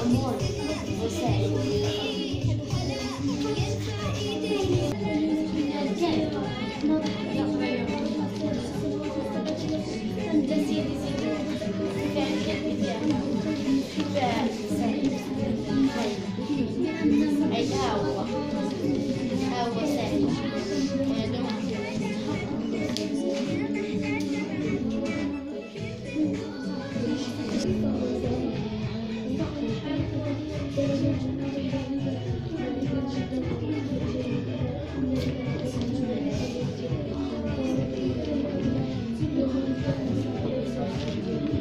amor, você é Hey, now.